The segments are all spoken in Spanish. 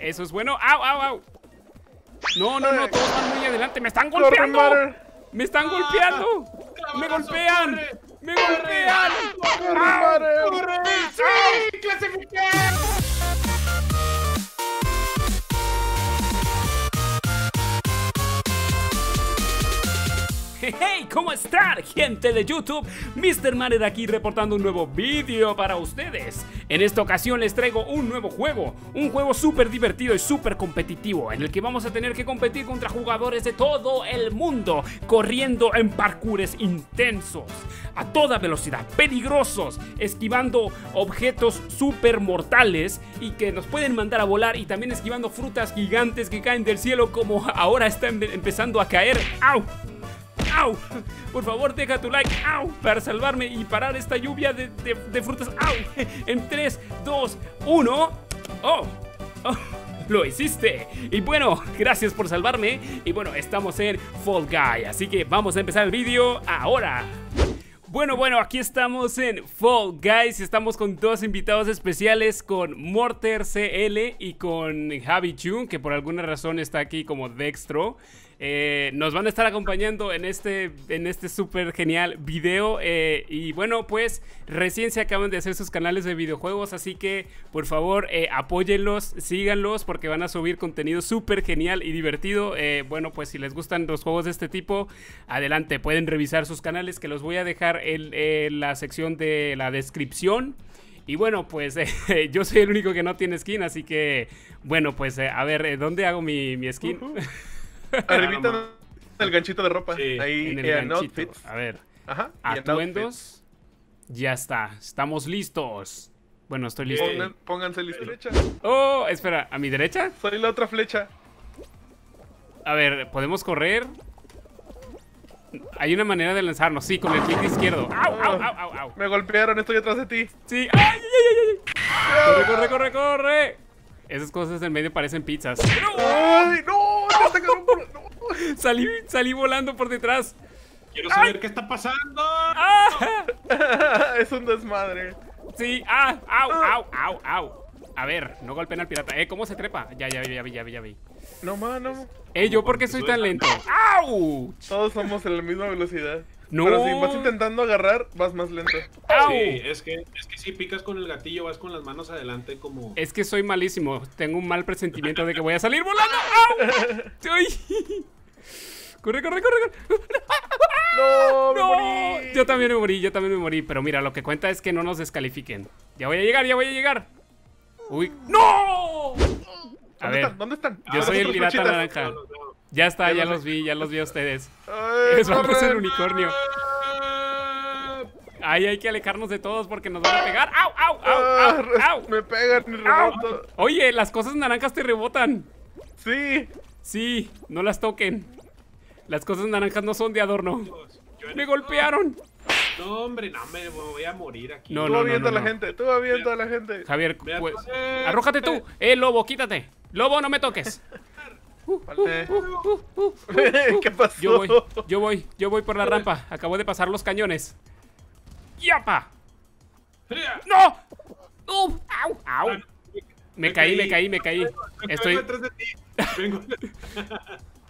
Eso es bueno. ¡Au, au, au! No, no, no, todos van muy adelante. ¡Me están golpeando! ¡Me están golpeando! ¡Me golpean! ¡Me golpean! ¡Corre! ¡Sí! ¡Clasifiqué! Hey, ¿cómo están, gente de YouTube? Mr. Maner aquí reportando un nuevo vídeo para ustedes. En esta ocasión les traigo un nuevo juego, un juego súper divertido y súper competitivo, en el que vamos a tener que competir contra jugadores de todo el mundo, corriendo en parkours intensos, a toda velocidad, peligrosos, esquivando objetos súper mortales y que nos pueden mandar a volar y también esquivando frutas gigantes que caen del cielo como ahora están empezando a caer. ¡Au! ¡Au! Por favor, deja tu like, ¡au! Para salvarme y parar esta lluvia de, frutas, ¡au! En 3, 2, 1. ¡Oh! ¡Oh! Lo hiciste. Y bueno, gracias por salvarme. Y bueno, estamos en Fall Guy. Así que vamos a empezar el vídeo ahora. Bueno, bueno, aquí estamos en Fall Guys estamos con dos invitados especiales, con Morter CL y con Javi Chu, que por alguna razón está aquí como Dextro. Eh, nos van a estar acompañando en este, en este súper genial video. eh, y bueno, pues recién se acaban de hacer sus canales de videojuegos, así que por favor eh, apóyenlos, síganlos, porque van a subir contenido súper genial y divertido. Eh, bueno, pues si les gustan los juegos de este tipo, adelante, pueden revisar sus canales que los voy a dejar en, la sección de la descripción. Y bueno, pues yo soy el único que no tiene skin, así que bueno, pues a ver, ¿dónde hago mi, mi skin? Arribita el ganchito de ropa. Sí, Ahí en el en ganchito. outfits. A ver, Ajá. atuendos. Ya está, estamos listos. Bueno, estoy listo. Pongan- pónganse listos. Flecha. Oh, espera, ¿a mi derecha? Soy la otra flecha. A ver, ¿podemos correr? Hay una manera de lanzarnos, sí, con el clic izquierdo. ¡Au, au, au, au, au! Me golpearon, estoy atrás de ti. Sí, ¡ay, ay, ay, ay! ¡Corre, corre, corre, corre! Esas cosas en medio parecen pizzas. ¡Ay, no! ¡Me atacaron por... no. Salí, salí volando por detrás. Quiero saber qué está pasando. ¡Ah! es un desmadre. Sí, ¡ah! ¡Au, au, au, au! A ver, no golpeen al pirata. ¿Eh? ¿Cómo se trepa? Ya, ya, ya vi, ya vi, ya vi. No, mano. Eh, ¿yo por qué soy tan lento? ¡Au! Todos somos en la misma velocidad. No. Pero si vas intentando agarrar, vas más lento. ¡Au! Sí, es que, es que si picas con el gatillo, vas con las manos adelante como... Es que soy malísimo. Tengo un mal presentimiento de que voy a salir volando. ¡Au! ¡Ay! Corre, corre, corre, corre. ¡No! ¡Me ¡No! morí! Yo también me morí, yo también me morí. Pero mira, lo que cuenta es que no nos descalifiquen. Ya voy a llegar, ya voy a llegar. Uy. ¡No! A ¿Dónde ver, están? ¿Dónde están? yo Ah, soy el pirata naranja. No, no, no. Ya está, Ya ya los vi, ya los vi a ustedes. ¡Ay, Es vamos a ser corren! unicornio. Ah, Ahí hay que alejarnos de todos porque nos van a pegar. ¡Au, au, au, Ah, au, res- au! Me pegan y ¡Au! reboto. Oye, las cosas naranjas te rebotan. Sí. Sí, no las toquen. Las cosas naranjas no son de adorno. en Me el- golpearon. No, hombre, no me voy a morir aquí. No, Tú no, a no, la no. gente. Tú avienta a la gente. Javier, a pues, arrójate tú. Eh, lobo, quítate. Lobo, no me toques. Vale. Uh, uh. ¿Qué pasó? Yo voy, yo voy, yo voy por la rampa. Acabo de pasar los cañones. ¡Yapa! ¡No! ¡Uh! ¡Au! ¡Au! Me caí, me caí, me caí. Estoy. Vengo detrás de ti. Vengo.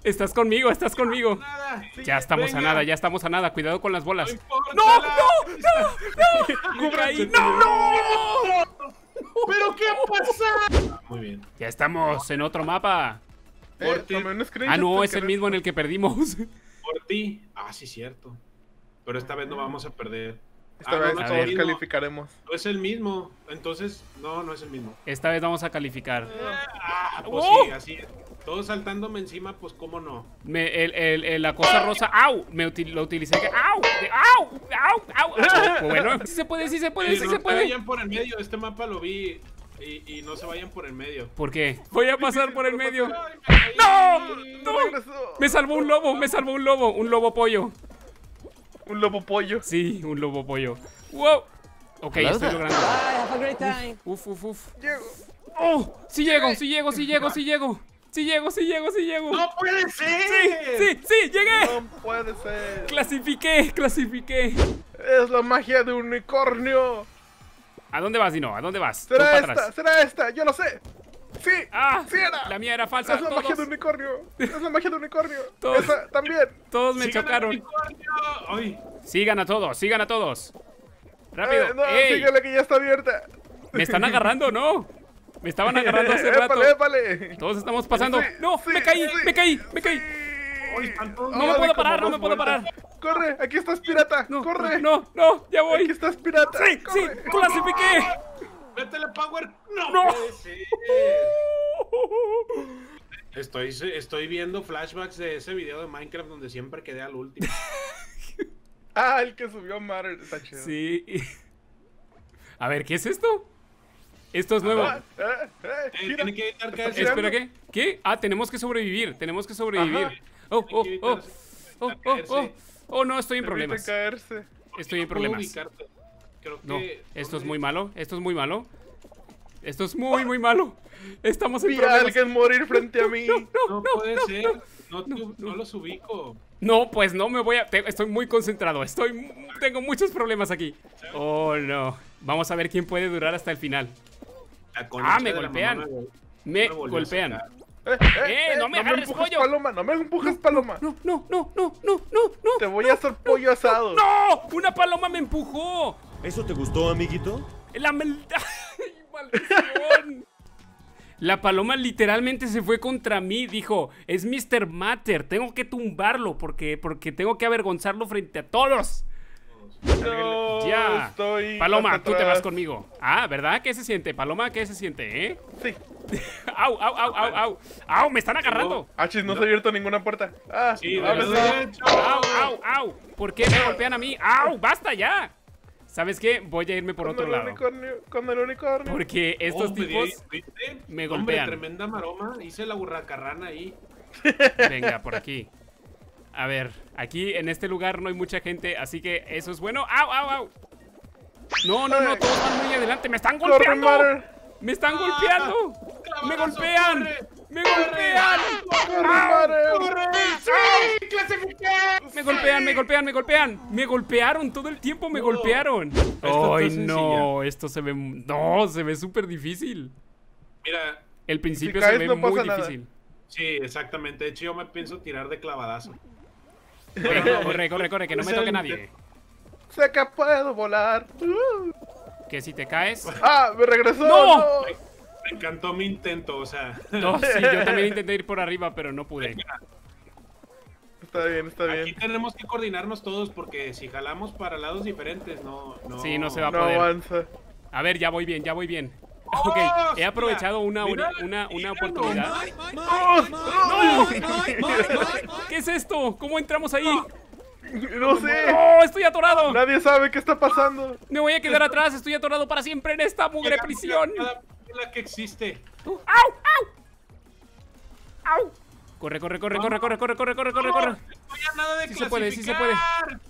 Estás conmigo, estás conmigo. Ya estamos a nada, ya estamos a nada. Cuidado con las No bolas. ¡No! ¡No! ¡No! Caí. ¡No! ¿Pero qué pasa? Muy bien. Ya estamos en otro mapa. Un screenshot Ah, no, es el mismo en el que perdimos. Por ti. Ah, sí, cierto. Pero esta vez no vamos a perder. Esta Ah, vez no todos calificaremos. No es el mismo. Entonces, no, no es el mismo. Esta vez vamos a calificar. Ah, pues ¡Oh! sí, así es. Todos saltándome encima, pues cómo no. Me- el- el- el- la cosa rosa, ¡au! Me util- lo utilicé. que- ¡Au! De- ¡Au! ¡Au! ¡Au! ¡Au! Bueno, sí se puede, sí se puede, sí no se puede. por el medio. Este mapa lo vi. Y, y no se vayan por el medio. ¿Por qué? Voy a pasar por el medio. ¡No! ¡No! Me salvó un lobo, me salvó un lobo, un lobo pollo. Un lobo pollo. Sí, un lobo pollo. ¡Wow! Ok, estoy logrando. Bye, have a great time. Uf, uf, uf. Llego. ¡Oh! ¡Sí llego, sí llego, sí llego, sí llego! ¡Sí llego, sí llego, sí llego! ¡No puede ser! ¡Sí, sí, sí! ¡Llegué! No puede ser. ¡Clasifiqué, clasifiqué! Es la magia de un unicornio. ¿A dónde vas, Dino? ¿A dónde vas? Será esta, atrás. será esta, yo lo sé. Sí, ¡Ah! sí era. La mía era falsa. Es la magia de unicornio. Es la magia de unicornio. Todos. Esa también. todos me ¡Sigan al chocaron. Sigan a todos, sigan a todos. Rápido. Eh, no, ¡Ey! síguele que ya está abierta. Me están agarrando, ¿no? Me estaban agarrando hace rato. Épale, épale. Todos estamos pasando. Sí, ¡No! sí, ¡Me caí! sí, ¡Me caí! ¡Me caí! ¡Ay, están todos No me puedo parar, no me puedo vueltas. parar. Corre, aquí estás pirata. No, Corre. no, no, ya voy. Aquí estás pirata. Sí, sí, corre. clasifiqué. ¡Métele power! ¡No! No. puede ser. Estoy, estoy viendo flashbacks de ese video de Minecraft donde siempre quedé al último. Ah, el que subió Matter. Está chido. Sí. A ver, ¿qué es esto? Esto es nuevo. Ah, eh, eh, Eh, gira. tiene que evitar. Espera, ¿qué? ¿Qué? Ah, tenemos que sobrevivir. Tenemos que sobrevivir. Ajá. Oh, oh, oh. Oh, oh, caerse. oh. Oh, no, estoy en problemas. caerse. Estoy en No problemas. ubicarte. Creo que. No, esto es muy malo. Esto es muy malo. Esto es muy, muy malo. Estamos en Vi problemas. alguien morir frente a mí. No, puede ser. No, no los ubico. No, pues no me voy a. te- Estoy muy concentrado. Estoy. mu- Tengo muchos problemas aquí. Oh, no. Vamos a ver quién puede durar hasta el final. Concha Ah, me golpean. me- golpean. Sacar. Eh, Eh, no me agarres, empujes, pollo. Paloma, no me empujes, Paloma. No, no, no, no, no, no, no. Te voy a hacer pollo asado. ¡No! ¡Una paloma me empujó! ¿Eso te gustó, amiguito? ¡La! ¡Maldición! La paloma literalmente se fue contra mí. Dijo, es Mr. Matter. Tengo que tumbarlo porque, porque tengo que avergonzarlo frente a todos. No, Ya. estoy Paloma, tú te vas conmigo. Ah, ¿verdad? ¿Qué se siente? Paloma, ¿qué se siente, eh? Sí. ¡Au, au, au, au, au! ¡Au! ¡Me están agarrando! Achis, no se ha abierto ninguna puerta. Ah, Sí. ¡Au, au, au! ¿Por qué me golpean a mí? ¡Au! ¡Basta ya! ¿Sabes qué? Voy a irme por Con otro el lado. unicornio, con el unicornio. Porque estos tipos... me Hombre, golpean. tremenda maroma. Hice la burracarrana ahí. Venga, por aquí. A ver, aquí en este lugar no hay mucha gente, así que eso es bueno. ¡Au, au, au! No, no, no, todos van muy adelante. ¡Me están Corre, golpeando! ¡Me están golpeando! ¡Me Clavadazo, golpean! corre, ¡Me corre, golpean! Corre, Matter. ¡Corre! ¡Sí! ¡Clasifiqué! ¡Me golpean, me golpean, me golpean! ¡Me golpearon! Todo el tiempo me golpearon. ¡Ay, sencilla. no! Esto se ve... No, se ve súper difícil. Mira, El principio Si se ve no muy difícil. sí, exactamente. De hecho, yo me pienso tirar de clavadazo. Corre, corre, corre, que no me toque nadie. Sé que puedo volar. Uh. Que si te caes... Ah, me regresó. ¡No! no. Me encantó mi intento, o sea. No, sí, yo también intenté ir por arriba, pero no pude. Está bien, está Aquí bien. tenemos que coordinarnos todos porque si jalamos para lados diferentes, no. no... Sí, no se va a No poder. avanza. A ver, ya voy bien, ya voy bien. ¡Oh, Ok, he aprovechado una, una, Mira, una, una mira oportunidad. ¡Oh! ¿Qué es esto? ¿Cómo entramos ahí? No sé. ¡Oh, estoy atorado! Nadie sabe qué está pasando. Me voy a quedar atrás, estoy atorado para siempre en esta mugre Llega prisión. cada pila que existe. ¡Au, au! ¡Au! Corre, corre, corre, corre, corre, corre, corre, corre, corre, corre. Estoy a nada de Sí se puede, sí se puede.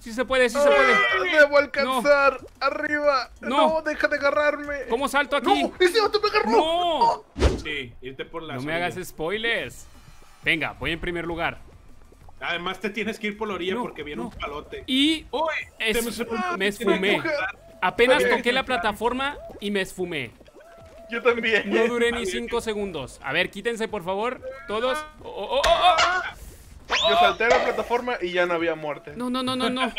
Sí se puede, sí se puede. Debo alcanzar. Arriba. No. No. deja de agarrarme. ¿Cómo salto aquí? No, ese me agarró. ¡No! Sí, irte por la No me hagas spoilers. Venga, voy en primer lugar. Además te tienes que ir por la orilla No, porque viene no. un palote. Y ¡Uy! Es- Se me- me- esfumé. apenas toqué la plataforma y me esfumé. Yo también. No duré ni 5 segundos. A ver, quítense por favor, todos. Oh, oh, oh, oh. Yo salté a la plataforma y ya no había muerte. No, no, no, no, no.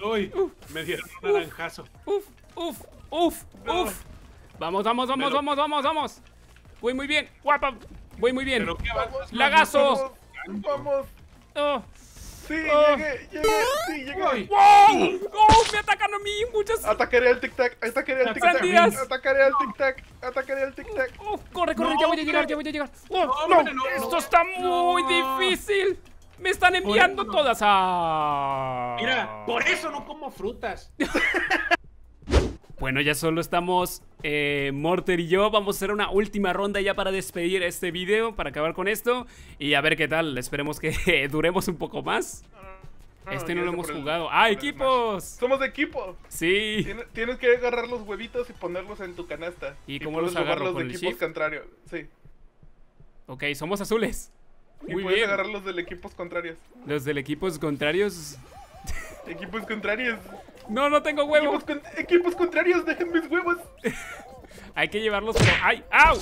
Uy, me dieron un naranjazo. Uf, uf, uf, uf. Vamos, vamos, vamos, Pero- vamos, vamos, vamos. Voy muy bien. Guapa. Voy muy bien. Pero qué va. Lagazos. Vamos. Oh. Sí, Oh. llegué, llegué. Sí, llegué. ¡Wow! ¡Oh! Me atacan a mí. Muchas. Atacaré al tic-tac. Atacaré al tic-tac. Atacaré al tic-tac. Atacaré al tic-tac. Oh, corre, corre, No, ya voy a llegar, ya voy a llegar. Oh, No, no, esto no. está muy difícil. Me están enviando todas a. Mira, por eso no como frutas. Bueno, ya solo estamos eh, Morter y yo. Vamos a hacer una última ronda ya para despedir este video, para acabar con esto. Y a ver qué tal. Esperemos que duremos un poco más. Este no lo hemos el- jugado. ¡Ah, equipos! Somos de equipo. Sí. Tienes, tienes que agarrar los huevitos y ponerlos en tu canasta. ¿Y cómo puedes los agarro, con de el equipos contrarios. Sí. Ok, somos azules. Y Muy puedes bien. agarrar los del equipos contrarios. Los del equipos contrarios. Equipos contrarios. No, no tengo huevos. Equipos, con... equipos contrarios, dejen mis huevos. Hay que llevarlos ¡Ay! ¡Au!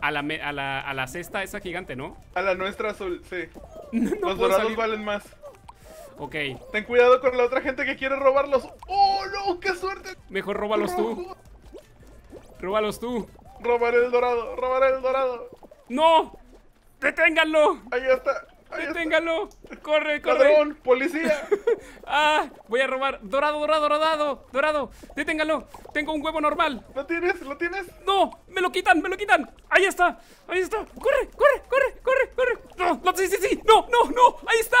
A la, a, la, a la cesta esa gigante, ¿no? A la nuestra azul, sí. Los dorados valen más. Ok. Ten cuidado con la otra gente que quiere robarlos. ¡Oh, no! ¡Qué suerte! Mejor róbalos tú. Róbalos tú. Robaré el dorado, robaré el dorado. ¡No! ¡Deténganlo! Ahí está. ¡Deténganlo! ¡Corre, corre! Ladrón, policía. ¡Ah! Voy a robar. ¡Dorado, dorado, dorado! ¡Dorado! ¡Deténganlo! Tengo un huevo normal. ¿Lo tienes? ¿Lo tienes? ¡No! ¡Me lo quitan! ¡Me lo quitan! ¡Ahí está! ¡Ahí está! ¡Corre! ¡Corre! ¡Corre! ¡Corre! ¡Corre! ¡No! no sí, sí, sí! ¡No! ¡No! ¡No! ¡Ahí está!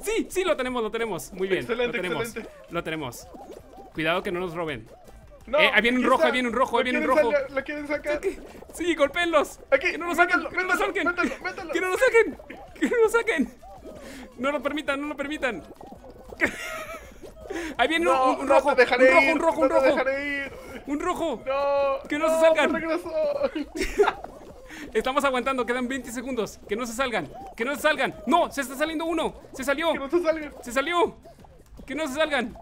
Sí, sí, lo tenemos, lo tenemos. Muy bien. Excelente, lo tenemos. excelente. Lo tenemos. Cuidado que no nos roben. No. Eh, ahí viene un rojo, está. ahí viene un rojo, ahí ¿Lo viene un rojo. quieren sacar? Sí, golpeenlos. Aquí, que no nos saquen. mételo, Que no nos saquen. Que no nos saquen. Que no lo permitan, no lo permitan. Ahí viene No, un, un no rojo, te dejaré un rojo, un rojo, no un rojo. ir. Un rojo. No. Que no se salgan. Estamos aguantando, quedan 20 segundos. Que no se salgan, que no se salgan. No, se está saliendo uno. Se salió, Que no se salgan. se salió. Que no se salgan.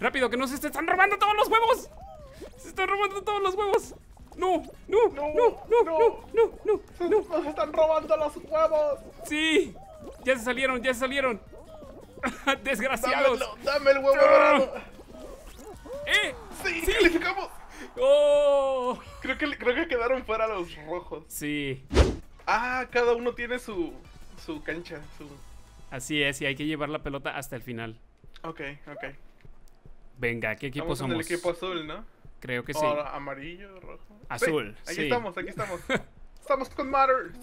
Rápido, que no se se están robando todos los huevos. Se están robando todos los huevos. No, no, no, no, no, no, no, no, no. Nos están robando los huevos. Sí, ya se salieron, ya se salieron. Desgraciados. Dámelo, dame el huevo dorado. ¡Eh! Sí, Sí. calificamos. ¡Oh! Creo que, creo que quedaron fuera los rojos. Sí, Ah, cada uno tiene su, su cancha. Su... así es, y hay que llevar la pelota hasta el final. Ok, ok. Venga, ¿qué equipo Estamos en el somos? equipo azul, ¿no? Creo que sí. O amarillo, rojo. Azul, Sí, aquí sí. estamos, aquí estamos. estamos con Matters.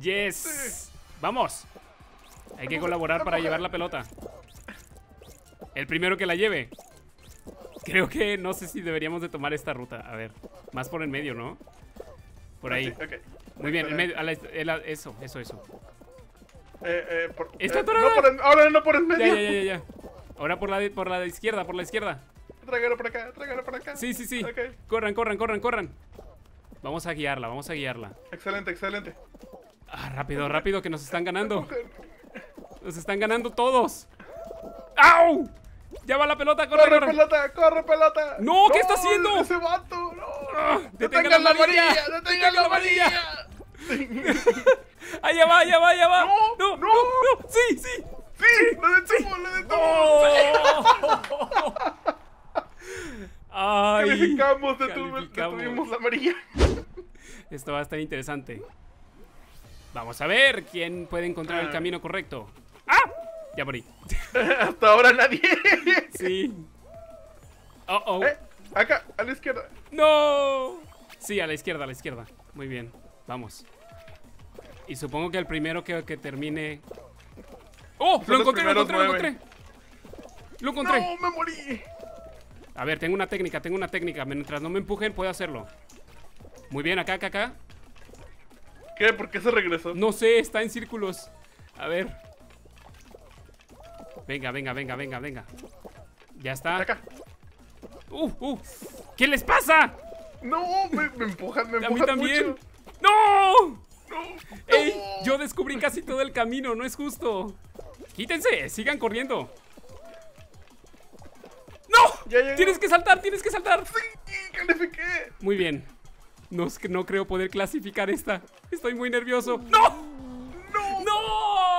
Yes. Vamos. Hay que colaborar para llevar la pelota. El primero que la lleve. Creo que no sé si deberíamos de tomar esta ruta. A ver, más por el medio, ¿no? Por ahí. Muy bien, el medio, a la- el- a- eso, eso, eso. Eh, eh, por, Está eh, no por ahora no por Ya, medio. ya, ya, ya, ya. Ahora por la, por la izquierda, por la izquierda. Tráigalo por acá, tráigalo por acá. Sí, sí, sí. Corran, corran, corran, corran. Vamos a guiarla, vamos a guiarla. Excelente, excelente. Ah, rápido, rápido, que nos están ganando. Nos están ganando todos. ¡Au! Ya va la pelota, corre, ¡Corre, corre. pelota! ¡Corre, pelota! No, ¿qué está haciendo? ¡Ese vato! ¡No! Ah, ¡Detengan la amarilla! ¡Detengan la amarilla! Allá va, allá va, allá va. No, no, no. no. Sí, sí. ¡Sí! ¡Lo detuvo, lo detuvo! Oh. Ay, Calificamos, calificamos. detuvimos la amarilla. Esto va a estar interesante. Vamos a ver quién puede encontrar el Ah. camino correcto. ¡Ah! Ya morí. Hasta ahora nadie. Sí. Oh, oh. Eh, acá, a la izquierda. ¡No! Sí, a la izquierda, a la izquierda. Muy bien, vamos. Y supongo que el primero que, que termine. ¡Oh! Lo encontré, lo encontré, lo encontré. Lo encontré. ¡No, me morí! A ver, tengo una técnica, tengo una técnica. Mientras no me empujen, puedo hacerlo. Muy bien, acá, acá, acá. ¿Qué? ¿Por qué se regresó? No sé, está en círculos. A ver. Venga, venga, venga, venga, venga. Ya está. Acá. ¡Uh, uh! ¿Qué les pasa? No, me, me empujan, me A mí empujan también. mucho. ¡No! No, ¡Ey! no. Yo descubrí casi todo el camino, no es justo. Quítense, sigan corriendo. Tienes que saltar, tienes que saltar. Sí, califiqué. Muy bien. No, no creo poder clasificar esta. Estoy muy nervioso. ¡No! No. ¡No!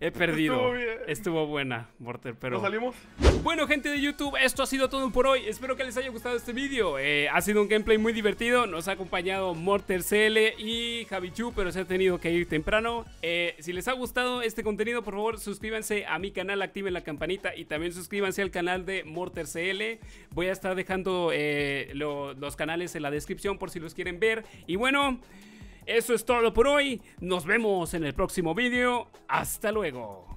He perdido. Estuvo bien. Estuvo buena, Morter, pero... ¿Nos salimos? Bueno, gente de YouTube, esto ha sido todo por hoy. Espero que les haya gustado este vídeo. Eh, ha sido un gameplay muy divertido. Nos ha acompañado Morter CL y Javichu, pero se ha tenido que ir temprano. Eh, si les ha gustado este contenido, por favor, suscríbanse a mi canal, activen la campanita y también suscríbanse al canal de Morter CL. Voy a estar dejando eh, lo- los canales en la descripción por si los quieren ver. Y bueno, eso es todo por hoy. Nos vemos en el próximo vídeo. Hasta luego.